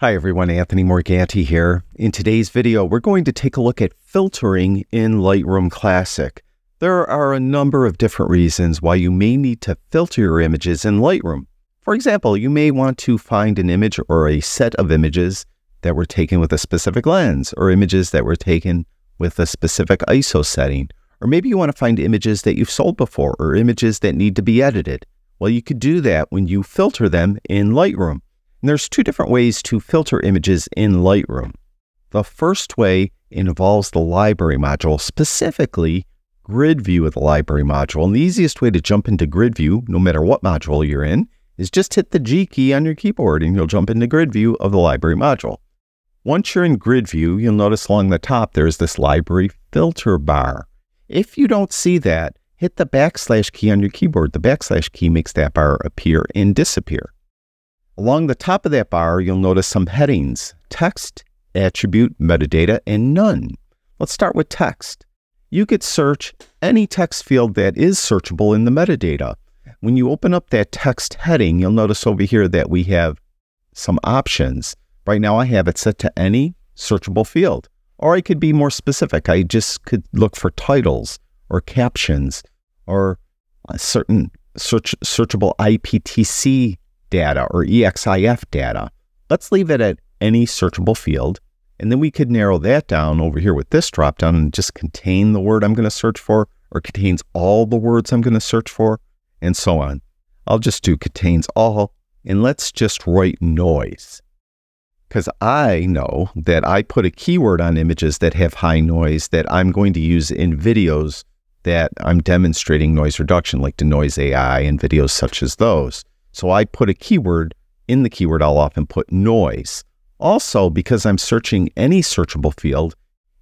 Hi everyone, Anthony Morganti here. In today's video, we're going to take a look at filtering in Lightroom Classic. There are a number of different reasons why you may need to filter your images in Lightroom. For example, you may want to find an image or a set of images that were taken with a specific lens, or images that were taken with a specific ISO setting. Or maybe you want to find images that you've sold before, or images that need to be edited. Well, you could do that when you filter them in Lightroom. And there's two different ways to filter images in Lightroom. The first way involves the library module, specifically grid view of the library module. And the easiest way to jump into grid view, no matter what module you're in, is just hit the G key on your keyboard and you'll jump into grid view of the library module. Once you're in grid view, you'll notice along the top there's this library filter bar. If you don't see that, hit the backslash key on your keyboard. The backslash key makes that bar appear and disappear. Along the top of that bar, you'll notice some headings, text, attribute, metadata, and none. Let's start with text. You could search any text field that is searchable in the metadata. When you open up that text heading, you'll notice over here that we have some options. Right now I have it set to any searchable field. Or I could be more specific. I just could look for titles or captions or a certain search, searchable IPTC data or EXIF data. Let's leave it at any searchable field. And then we could narrow that down over here with this dropdown and just contain the word I'm going to search for or contains all the words I'm going to search for and so on. I'll just do contains all and let's just write noise. Because I know that I put a keyword on images that have high noise that I'm going to use in videos that I'm demonstrating noise reduction, like Denoise AI and videos such as those. So I put a keyword in the keyword, I'll often put noise. Also, because I'm searching any searchable field,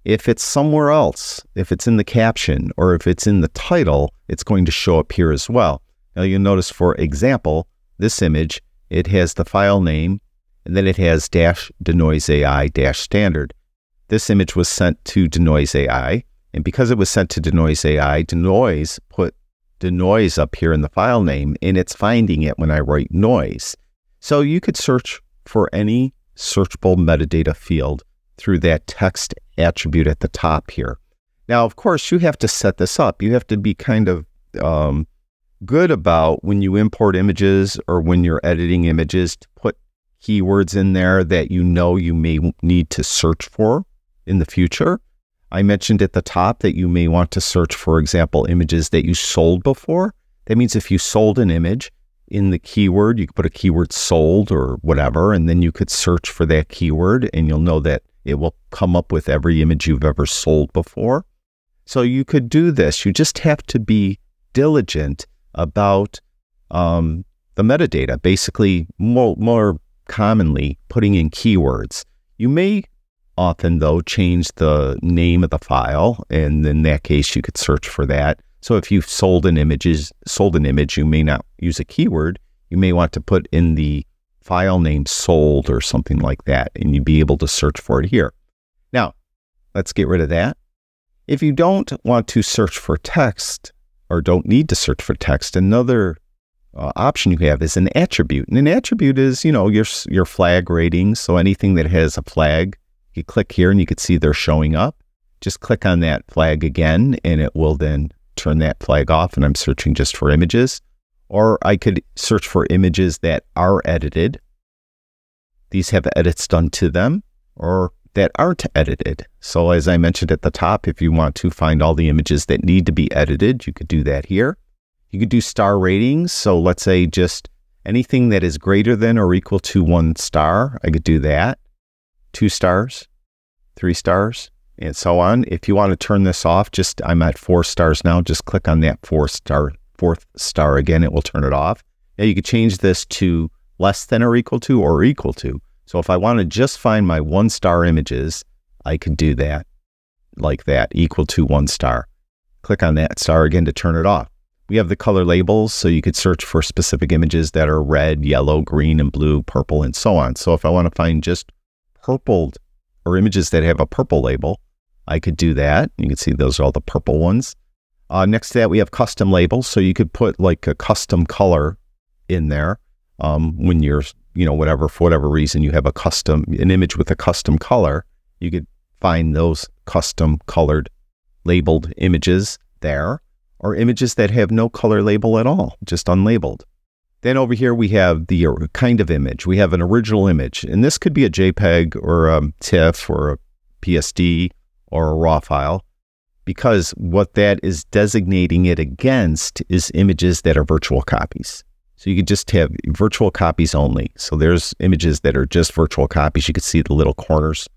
if it's somewhere else, if it's in the caption or if it's in the title, it's going to show up here as well. Now you'll notice, for example, this image, it has the file name and then it has dash denoise AI dash standard. This image was sent to denoise AI. And because it was sent to denoise AI, denoise put denoise up here in the file name and it's finding it when I write noise. So you could search for any searchable metadata field through that text attribute at the top here. Now, of course, you have to set this up. You have to be kind of um, good about when you import images or when you're editing images to put keywords in there that you know you may need to search for in the future. I mentioned at the top that you may want to search, for example, images that you sold before. That means if you sold an image in the keyword, you could put a keyword sold or whatever, and then you could search for that keyword and you'll know that it will come up with every image you've ever sold before. So you could do this. You just have to be diligent about um, the metadata, basically more, more commonly putting in keywords. You may often, though, change the name of the file, and in that case, you could search for that. So if you've sold an images sold an image, you may not use a keyword. You may want to put in the file name sold or something like that, and you'd be able to search for it here. Now, let's get rid of that. If you don't want to search for text or don't need to search for text, another uh, option you have is an attribute. And an attribute is, you know, your your flag ratings. So anything that has a flag you click here and you can see they're showing up. Just click on that flag again and it will then turn that flag off and I'm searching just for images. Or I could search for images that are edited. These have edits done to them or that aren't edited. So as I mentioned at the top, if you want to find all the images that need to be edited, you could do that here. You could do star ratings. So let's say just anything that is greater than or equal to one star, I could do that two stars, three stars, and so on. If you want to turn this off, just I'm at four stars now. Just click on that four star, fourth star again. It will turn it off. Now you could change this to less than or equal to or equal to. So if I want to just find my one star images, I can do that like that, equal to one star. Click on that star again to turn it off. We have the color labels, so you could search for specific images that are red, yellow, green, and blue, purple, and so on. So if I want to find just purpled or images that have a purple label, I could do that. You can see those are all the purple ones. Uh, next to that, we have custom labels. So you could put like a custom color in there um, when you're you know, whatever, for whatever reason, you have a custom, an image with a custom color, you could find those custom colored labeled images there or images that have no color label at all, just unlabeled. Then over here, we have the kind of image. We have an original image, and this could be a JPEG or a TIFF or a PSD or a RAW file because what that is designating it against is images that are virtual copies. So you could just have virtual copies only. So there's images that are just virtual copies. You could see the little corners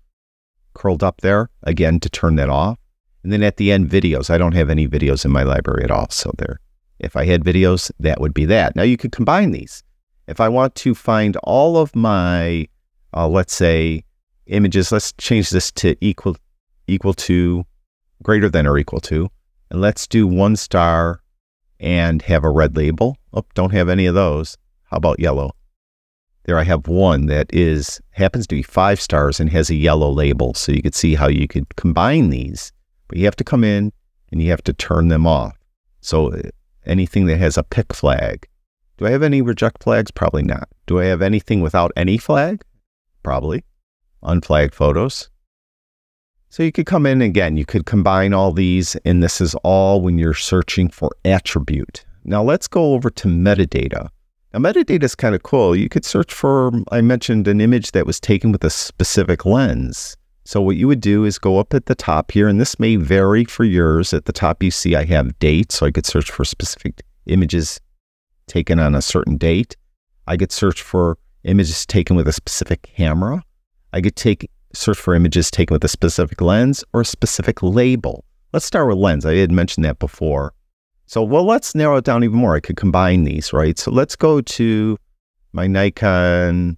curled up there, again, to turn that off. And then at the end, videos. I don't have any videos in my library at all. So there, if I had videos, that would be that. Now you could combine these. If I want to find all of my, uh, let's say, images, let's change this to equal, equal to, greater than or equal to, and let's do one star and have a red label. Oh, don't have any of those. How about yellow? There I have one that is happens to be five stars and has a yellow label. So you could see how you could combine these, but you have to come in and you have to turn them off. So anything that has a pick flag. Do I have any reject flags? Probably not. Do I have anything without any flag? Probably. Unflagged photos. So you could come in again, you could combine all these, and this is all when you're searching for attribute. Now let's go over to metadata. Now, metadata is kind of cool. You could search for, I mentioned an image that was taken with a specific lens. So what you would do is go up at the top here, and this may vary for yours. At the top, you see I have date, so I could search for specific images taken on a certain date. I could search for images taken with a specific camera. I could take search for images taken with a specific lens or a specific label. Let's start with lens. I had mentioned that before. So, well, let's narrow it down even more. I could combine these, right? So let's go to my Nikon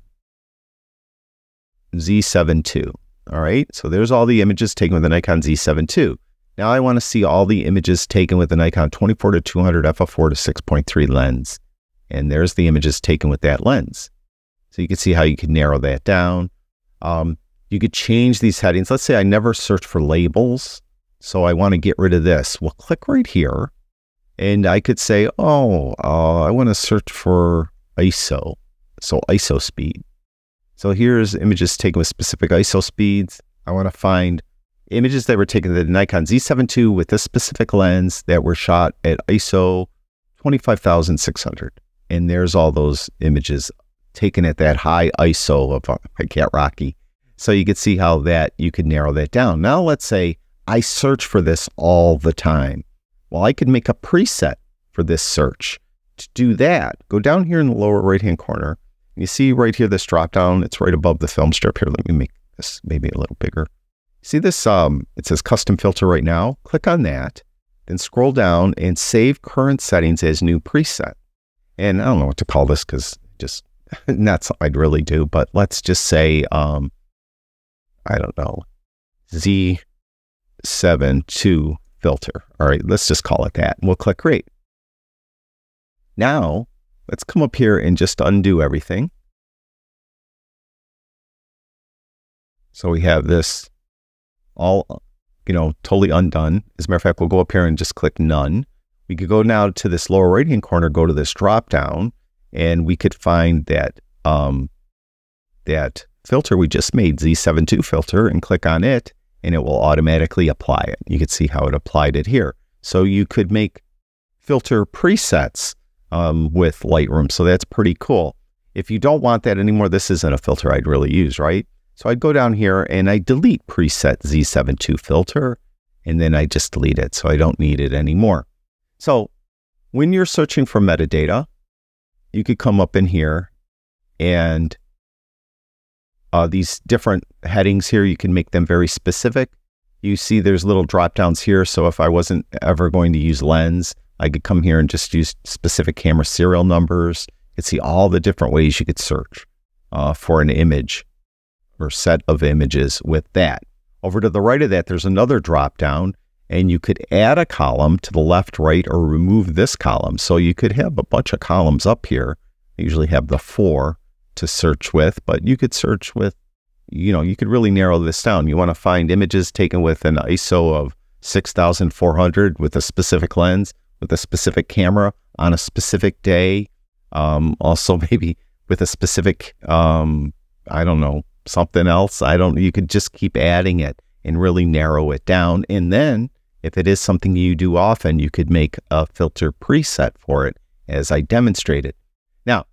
Z7 II. All right. So there's all the images taken with the Nikon Z7 II. Now I want to see all the images taken with the Nikon 24 to 200 f4 to 6.3 lens. And there's the images taken with that lens. So you can see how you can narrow that down. Um, you could change these headings. Let's say I never search for labels. So I want to get rid of this. Well, click right here and I could say, oh, uh, I want to search for ISO. So ISO speed. So here's images taken with specific ISO speeds. I want to find images that were taken with the Nikon Z7 II with this specific lens that were shot at ISO 25,600. And there's all those images taken at that high ISO of uh, Cat Rocky. So you could see how that you could narrow that down. Now let's say I search for this all the time. Well, I could make a preset for this search. To do that, go down here in the lower right hand corner. You see right here this drop down, it's right above the film strip here. Let me make this maybe a little bigger. See this um it says custom filter right now. Click on that, then scroll down and save current settings as new preset. And I don't know what to call this because just not something I'd really do, but let's just say um I don't know, Z7 II filter. All right, let's just call it that. And we'll click create. Now, let's come up here and just undo everything. So we have this all, you know, totally undone. As a matter of fact, we'll go up here and just click none. We could go now to this lower right hand corner, go to this drop down, and we could find that um, that filter we just made, Z7 II filter, and click on it, and it will automatically apply it. You can see how it applied it here. So you could make filter presets um, with Lightroom. So that's pretty cool. If you don't want that anymore, this isn't a filter I'd really use, right? So I'd go down here and I delete preset Z7 II filter, and then I just delete it. So I don't need it anymore. So when you're searching for metadata, you could come up in here and uh, these different headings here, you can make them very specific. You see there's little drop downs here. So if I wasn't ever going to use lens, I could come here and just use specific camera serial numbers. You could see all the different ways you could search uh, for an image or set of images with that. Over to the right of that, there's another drop down and you could add a column to the left, right, or remove this column. So you could have a bunch of columns up here. I usually have the four to search with, but you could search with, you know, you could really narrow this down. You want to find images taken with an ISO of 6400 with a specific lens, with a specific camera on a specific day. Um, also, maybe with a specific, um, I don't know, something else. I don't, you could just keep adding it and really narrow it down. And then if it is something you do often, you could make a filter preset for it as I demonstrated. Now,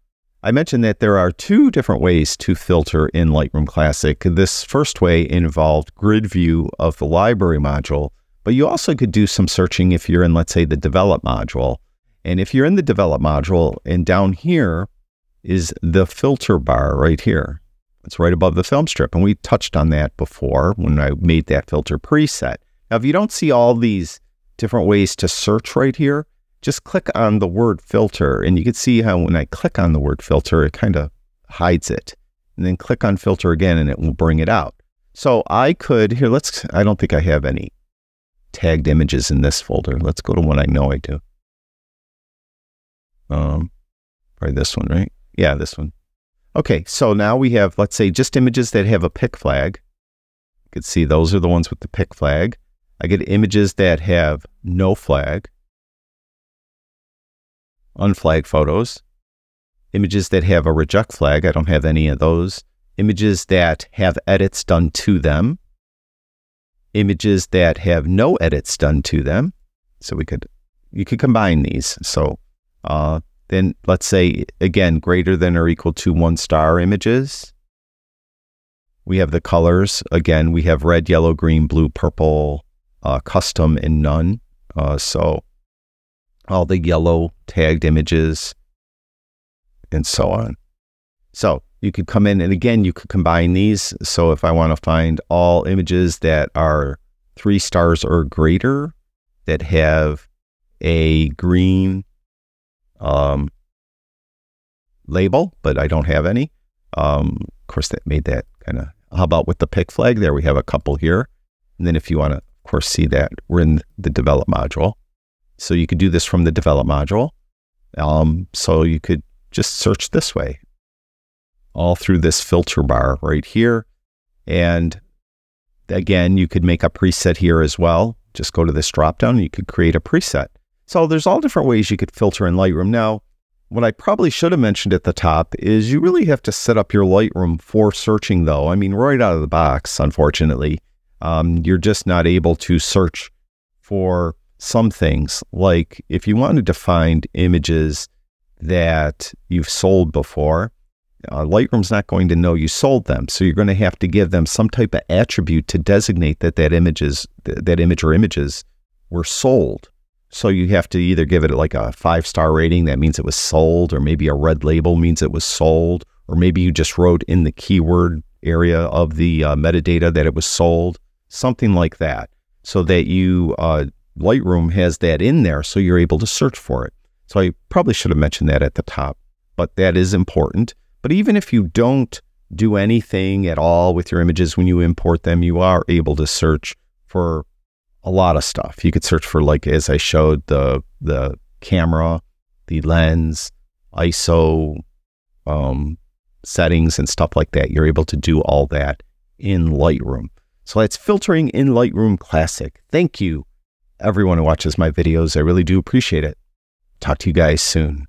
I mentioned that there are two different ways to filter in Lightroom Classic. This first way involved grid view of the library module, but you also could do some searching if you're in, let's say, the develop module. And if you're in the develop module and down here is the filter bar right here. It's right above the film strip. And we touched on that before when I made that filter preset. Now, if you don't see all these different ways to search right here, just click on the word filter and you can see how when I click on the word filter, it kind of hides it. And then click on filter again and it will bring it out. So I could, here, let's, I don't think I have any tagged images in this folder. Let's go to one I know I do. Um, probably this one, right? Yeah, this one. Okay, so now we have, let's say, just images that have a pick flag. You can see those are the ones with the pick flag. I get images that have no flag, unflagged photos, images that have a reject flag. I don't have any of those. Images that have edits done to them, images that have no edits done to them. So we could, you could combine these. So uh, then let's say, again, greater than or equal to one star images. We have the colors. Again, we have red, yellow, green, blue, purple, uh, custom, and none. Uh, so all the yellow tagged images and so on. So you could come in and again, you could combine these. So if I want to find all images that are three stars or greater that have a green um, label, but I don't have any. Um, of course, that made that kind of, how about with the pick flag? There we have a couple here. And then if you want to, of course, see that, we're in the develop module. So you could do this from the develop module. Um, so you could just search this way, all through this filter bar right here. And again, you could make a preset here as well. Just go to this dropdown and you could create a preset. So there's all different ways you could filter in Lightroom. Now, what I probably should have mentioned at the top is you really have to set up your Lightroom for searching though. I mean, right out of the box, unfortunately, um, you're just not able to search for some things. Like if you wanted to find images that you've sold before, uh, Lightroom's not going to know you sold them. So you're going to have to give them some type of attribute to designate that that images, th- that image or images were sold. So you have to either give it like a five star rating, that means it was sold, or maybe a red label means it was sold, or maybe you just wrote in the keyword area of the uh, metadata that it was sold, something like that, so that you, uh, Lightroom has that in there so you're able to search for it. So I probably should have mentioned that at the top, but that is important. But even if you don't do anything at all with your images when you import them, you are able to search for a lot of stuff. You could search for like as I showed the the camera, the lens, ISO um, settings and stuff like that. You're able to do all that in Lightroom. So that's filtering in Lightroom Classic. Thank you, everyone who watches my videos. I really do appreciate it. Talk to you guys soon.